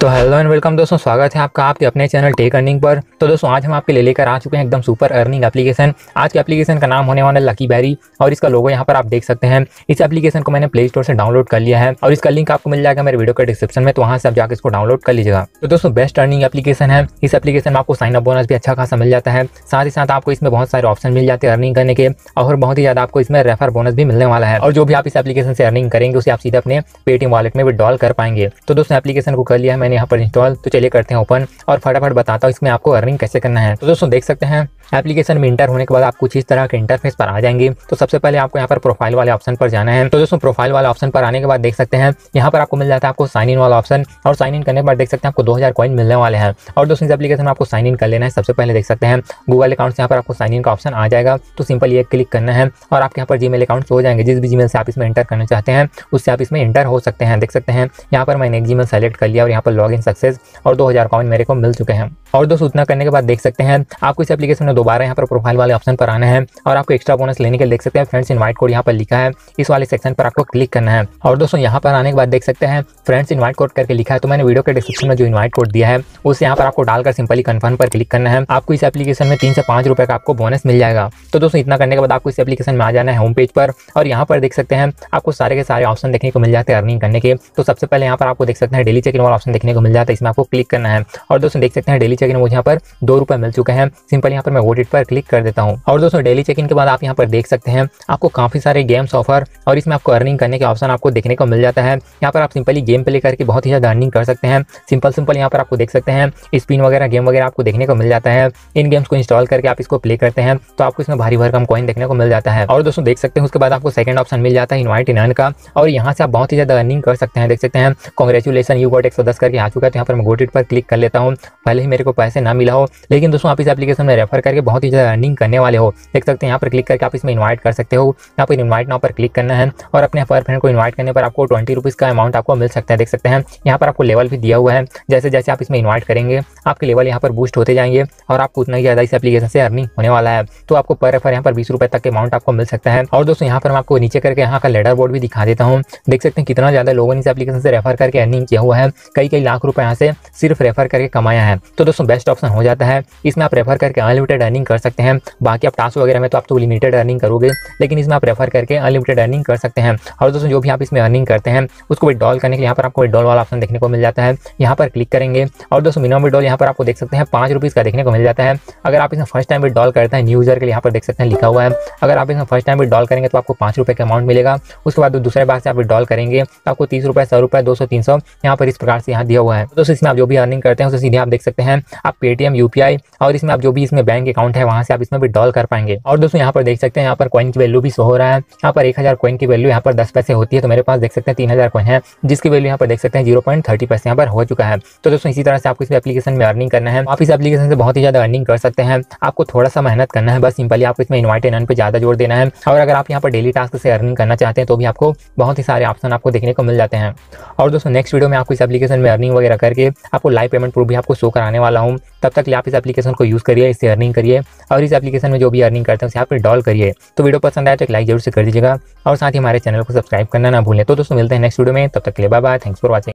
तो hello and welcome दोस्तों, स्वागत है आपका आपके अपने चैनल टेक अर्निंग पर। तो दोस्तों, आज हम आपके लिए लेकर आ चुके हैं एकदम सुपर अर्निंग एप्लीकेशन आज के एप्लीकेशन का नाम होने वाला लकी बैरी और इसका लोगो यहाँ पर आप देख सकते हैं। इस एप्लीकेशन को मैंने प्ले स्टोर से डाउनलोड कर लिया है और इसका लिंक आपको मिल जाएगा मेरे वीडियो के डिस्क्रिप्शन में तो वहाँ से आप जाकर इसको डाउनलोड कर लीजिएगा। तो दोस्तों बेस्ट अर्निंग एप्लीकेशन है। इस एप्लीकेशन में आपको साइन अप बोनस भी अच्छा खासा मिल जाता है। साथ ही साथ आपको इसमें बहुत सारे ऑप्शन मिल जाते हैं अर्निंग करने के और बहुत ही ज़्यादा आपको इसमें रेफर बोनस भी मिलने वाला है। और जो भी आप इस एप्लीकेशन से अर्निंग करेंगे, उसे आप सीधे अपने पेटीएम वॉलेट में विड्रॉल कर पाएँगे। तो दोस्तों एप्लीकेशन को कर लिया है मैंने यहाँ पर इंस्टॉल तो चलिए करते हैं ओपन और फटाफट बताता हूँ इसमें आपको अर्निंग कैसे करना है। तो दोस्तों, देख सकते हैं एप्लीकेशन में इंटर होने के बाद आप कुछ इस तरह के इंटरफेस पर आ जाएँगे। तो सबसे पहले आपको यहाँ पर प्रोफ़ाइल वाले ऑप्शन पर जाना है। तो दोस्तों प्रोफ़ाइल वाले ऑप्शन पर आने के बाद देख सकते हैं, यहाँ पर आपको मिल जाता है आपको साइन इन वाला ऑप्शन और साइन इन करने पर देख सकते हैं आपको दो हज़ार कॉइन मिलने वाले हैं। और दोस्तों, इस एप्लीकेशन में आपको साइन इन कर लेना है। सबसे पहले देख सकते हैं गूगल अकाउंट से यहाँ पर आपको साइन इन का ऑप्शन आ जाएगा। तो सिंपल ये क्लिक करना है और आपके यहाँ पर जी अकाउंट हो जाएँगे। जिस भी जी से आप इसमें एंटर करना चाहते हैं, उससे आप इसमें एंटर हो सकते हैं। देख सकते हैं, यहाँ पर मैंने एक जी सेलेक्ट कर लिया और यहाँ पर लॉग इन सक्सेस और दो हज़ार कॉइन मेरे को मिल चुके हैं। और दोस्तों, उतना करने के बाद देख सकते हैं, आपको इस एप्लीकेशन में दोबारा यहाँ पर प्रोफ़ाइल वाले ऑप्शन पर आना है और आपको एक्स्ट्रा बोनस लेने के देख सकते हैं फ्रेंड्स इनवाइट कोड यहाँ पर लिखा है, इस वाले सेक्शन पर आपको क्लिक करना है। और दोस्तों, यहाँ पर आने के बाद देख सकते हैं फ्रेंड्स इन्वाइट कोड करके लिखा है तो मैंने वीडियो के डिस्क्रिप्शन में जो इन्वाइट कोड दिया है, उसे यहाँ पर आपको डालकर सिंपली कन्फर्म पर क्लिक करना है। आपको इस एप्लीकेशन में तीन से पाँच रुपये का आपको बोनस मिल जाएगा। तो दोस्तों, इतना करने के बाद आपको इस एप्लीकेशन में आ जाना है होम पेज पर और यहाँ पर देख सकते हैं, आपको सारे के सारे ऑप्शन देखने को मिल जाते हैं अर्निंग करने के। तो सबसे पहले यहाँ पर आपको देख सकते हैं डेली चेकिंग वाला ऑप्शन देखने को मिल जाता है, इसमें आपको क्लिक करना है। और दोस्तों, देख सकते हैं डेली चेकिंग मुझे यहाँ पर दो रुपए मिल चुके हैं। सिंपल यहाँ पर मैं वोटेड पर क्लिक कर देता हूँ। और दोस्तों डेली चेक इन के बाद आप यहाँ पर देख सकते हैं, आपको काफ़ी सारे गेम्स ऑफ़र और इसमें आपको अर्निंग करने के ऑप्शन आपको देखने को मिल जाता है। यहाँ पर आप सिंपली गेम प्ले करके बहुत ही ज़्यादा अर्निंग कर सकते हैं। सिंपल सिंपल यहाँ पर आपको देख सकते हैं स्पिन वगैरह गेम वगैरह आपको देखने को मिल जाता है। इन गेम्स को इंस्टॉल करके आप इसको प्ले करते हैं तो आपको इसमें भारी भरकम कॉइन देखने को मिल जाता है। और दोस्तों, देख सकते हैं, उसके बाद आपको सेकंड ऑप्शन मिल जाता है इन्वाइट इन का। और यहाँ से आप बहुत ही ज़्यादा अर्निंग कर सकते हैं, देख सकते हैं। कॉन्ग्रेचुलेसन यू गोट एक करके आ चुका है तो यहाँ पर मैं गोटेड पर क्लिक कर लेता हूँ। पहले ही मेरे को पैसे ना मिला हो, लेकिन दोस्तों, आप इस एप्लीकेशन में रेफर करके बहुत ही ज़्यादा अर्निंग करने वाले हो। देख सकते हैं, यहाँ पर क्लिक करके आप इसमें इन्वाइट कर सकते हो। यहाँ पर इन्वाइट नाउ पर क्लिक करना है और अपने पर फ्रेंड को इन्वाइट करने पर आपको ट्वेंटी रुपीज़ का अमाउंट आपको मिल सकता है। देख सकते हैं, यहाँ पर आपको लेवल भी दिया हुआ है। जैसे जैसे आप इसमें इन्वाइट करेंगे, आपके लेवल यहाँ पर बूस्ट होते जाएँगे और आपको उतना ही ज़्यादा इस एप्लीकेशन से अर्निंग होने वाला है। तो आपको पर रेफर यहाँ पर बीस रुपये तक के अमाउंट आपको मिल सकता है। और दोस्तों, यहाँ पर मैं आपको नीचे करके यहाँ का लेडर बोर्ड भी दिखा देता हूँ। देख सकते हैं, कितना ज़्यादा लोगों ने इस एप्लीकेशन से रेफर करके अर्निंग किया हुआ है। कई कई लाख रुपए यहाँ से सिर्फ़ रेफर करके कमाया है। तो दोस्तों बेस्ट ऑप्शन हो जाता है। इसमें आप रेफर करके अनलिमिटेड अर्निंग कर सकते हैं। बाकी आप टास्क वगैरह में तो आप तो लिमिटेड अर्निंग करोगे, लेकिन इसमें आप रेफर करके अनलिमिटेड अर्निंग कर सकते हैं। और दोस्तों, जो भी आप इसमें अर्निंग करते हैं, उसको विड्रॉल करने के लिए यहाँ पर आपको विड्रॉल वाला ऑप्शन देखने को मिल जाता है। यहाँ पर क्लिक करेंगे और दोस्तों मिनिमम विड्रॉल यहाँ पर आपको देख सकते हैं, पाँच रुपीज़ का देखने को मिल जाता है। अगर आप इसमें फ़र्स्ट टाइम विड्रॉल करते हैं न्यू यूज़र के लिए यहाँ पर देख सकते हैं, लिखा हुआ है। अगर आप इसमें फ़र्स्ट टाइम विड्रॉल करेंगे तो आपको पाँच रुपये का अमाउंट मिलेगा। उसके बाद दूसरे बार से आप विड्रॉल करेंगे तो आपको तीस रुपये सौ रुपये दो सौ, तीन सौ यहाँ पर इस प्रकार से यहाँ दिया हुआ है। दोस्तों, इसमें आप जो भी अर्निंग करते हैं, उसे सीधे आप देख सकते हैं। आप पेटीएम यूपीआई और इसमें आप जो भी इसमें बैंक अकाउंट है, वहाँ से आप इसमें विड्रॉल कर पाएँगे। और दोस्तों, यहाँ पर देख सकते हैं, यहाँ पर कॉइन की वैल्यू भी शो हो रहा है। यहाँ पर एक हज़ार कॉइन की वैल्यू यहाँ पर दस पैसे होती है तो मेरे पास देख सकते हैं तीन हज़ार कॉइन है, जिसकी वैल्यू यहाँ पर देख सकते हैं ज़ीरो पॉइंट थर्टी पैसे यहाँ पर हो चुका है। तो दोस्तों, इसी तरह से आपको इस एप्लीकेशन में अर्निंग करना है। आप इस एप्लीकेशन से बहुत ही ज़्यादा अर्निंग कर सकते हैं। आपको थोड़ा सा मेहनत करना है, बस सिंपली आपको इसमें इन्वाइट एन पे ज़्यादा ज़ोर देना है। और अगर आप यहाँ पर डेली टास्क से अर्निंग करना चाहते हैं तो भी आपको बहुत ही सारे ऑप्शन आपको देखने को मिल जाते हैं। और दोस्तों नेक्स्ट वीडियो में आपको इस एप्लीकेशन में अर्निंग वगैरह करके आपको लाइव पेमेंट प्रूफ भी आपको शो कराने वाला हूँ। तब तक आप इस एप्लीकेशन को यूज़ करिए, इससे अर्निंग करिए और इस एप्लीकेशन में जो भी अर्निंग करते हैं, उसे आप डॉल करिए। तो वीडियो पसंद आए तो एक लाइक ज़रूर से कर दीजिएगा और साथ ही हमारे चैनल को सब्सक्राइब करना ना भूलें। तो दोस्तों, मिलते हैं नेक्स्ट वीडियो में। तब तक के लिए bye bye thanks for watching